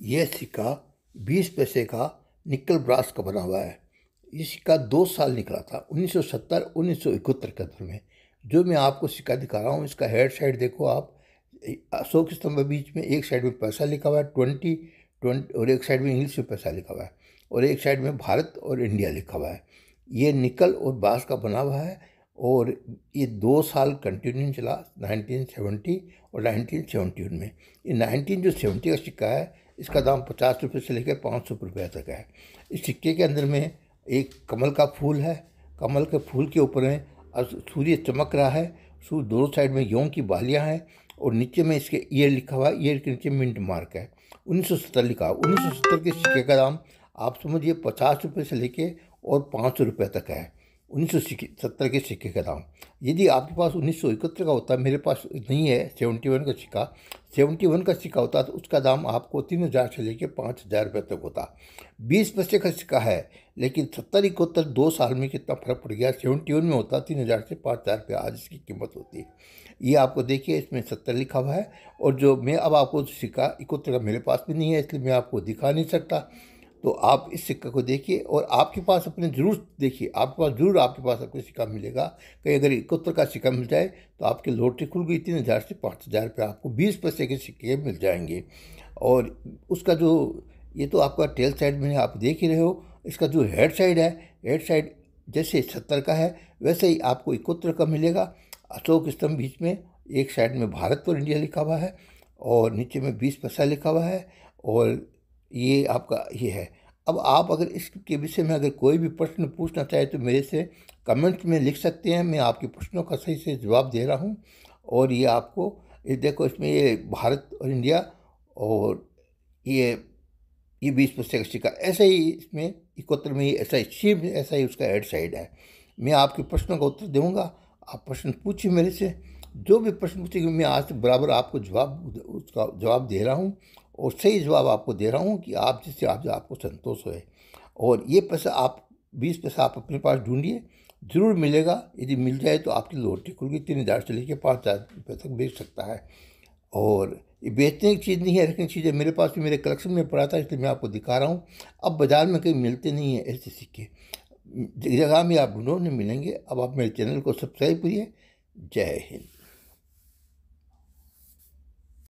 यह सिक्का बीस पैसे का निकल ब्रास का बना हुआ है। ये सिक्का दो साल निकला था 1970 1971 के अंदर में। जो मैं आपको सिक्का दिखा रहा हूँ, इसका हेड साइड देखो आप। अशोक स्तंभ बीच में एक साइड में पैसा लिखा हुआ है, ट्वेंटी ट्वेंटी, और एक साइड में इंग्लिश में पैसा लिखा हुआ है, और एक साइड में भारत और इंडिया लिखा हुआ है। ये निकल और बाँस का बना हुआ है, और ये दो साल कंटिन्यू चला 1970 और 1971 में। ये 19 जो सेवेंटी का सिक्का है इसका दाम पचास रुपये से लेकर पाँच सौ रुपये तक है। इस सिक्के के अंदर में एक कमल का फूल है। कमल के फूल के ऊपर में सूर्य चमक रहा है। सूर्य दोनों साइड में यों की बालियाँ हैं और नीचे में इसके ईयर लिखा हुआ ईयर के नीचे मिंट मार्क है। उन्नीस लिखा हुआ उन्नीस सौ सत्तर के सिक्के का दाम आप समझिए पचास रुपये से लेके और पाँच सौ रुपये तक है। उन्नीस सत्तर के सिक्के का दाम यदि आपके पास उन्नीस सौ इकहत्तर का होता, मेरे पास नहीं है सेवेंटी वन का सिक्का सेवेंटी वन का सिक्का होता तो उसका दाम आपको तीन हज़ार से लेकर पाँच हज़ार रुपये तक होता। बीस पैसे का सिक्का है, लेकिन सत्तर इकहत्तर दो साल में कितना फ़र्क पड़ गया सेवेंटी वन में होता, तीन हज़ार से पाँच हज़ार रुपये आज इसकी कीमत होती। है ये आपको देखिए, इसमें सत्तर लिखा हुआ है, और जो मैं अब आपको सिक्का इकहत्तर का मेरे पास भी नहीं है, इसलिए मैं आपको दिखा नहीं सकता। तो आप इस सिक्का को देखिए और आपके पास अपने ज़रूर देखिए। आपके पास ज़रूर आपके पास आपको सिक्का मिलेगा। कहीं अगर इकहत्तर का सिक्का मिल जाए तो आपकी लॉटरी खुल गई तीन हज़ार से पाँच हज़ार रुपये आपको बीस पैसे के सिक्के मिल जाएँगे। और उसका जो, ये तो आपका टेल साइड में आप देख ही रहे हो, इसका जो हेड साइड है, हेड साइड जैसे सत्तर का है, वैसे ही आपको इकहत्तर का मिलेगा। अशोक स्तंभ बीच में, एक साइड में भारत और इंडिया लिखा हुआ है और नीचे में बीस पैसा लिखा हुआ है और ये आपका ये है। अब आप अगर इसके विषय में अगर कोई भी प्रश्न पूछना चाहे तो मेरे से कमेंट में लिख सकते हैं। मैं आपके प्रश्नों का सही से जवाब दे रहा हूँ और ये आपको, ये देखो इसमें ये भारत और इंडिया और ये ये बीस पैसे का सिक्का ऐसा ही इसमें इकहत्तर में ऐसा ही सेम, ऐसा ही उसका एड साइड है। मैं आपके प्रश्नों का उत्तर दूँगा। आप प्रश्न पूछिए मेरे से। जो भी प्रश्न पूछेंगे मैं आज बराबर आपको जवाब, उसका जवाब दे रहा हूँ। और सही जवाब आपको दे रहा हूँ कि आप जिससे आप जो आपको संतोष होए। और ये पैसा आप बीस पैसा आप अपने पास ढूंढिए, ज़रूर मिलेगा। यदि मिल जाए तो आपकी लोटी खुल गई, तीन हज़ार से लेकर पाँच हज़ार रुपये तक बेच सकता है। और ये बेचने की चीज़ नहीं है, रखने की चीज़ है। मेरे पास भी मेरे कलेक्शन में पड़ा था, इसलिए मैं आपको दिखा रहा हूँ। अब बाज़ार में कहीं मिलते नहीं हैं ऐसे सिक्के। जगह में आप ढूंढो नहीं मिलेंगे। अब आप मेरे चैनल को सब्सक्राइब करिए। जय हिंद।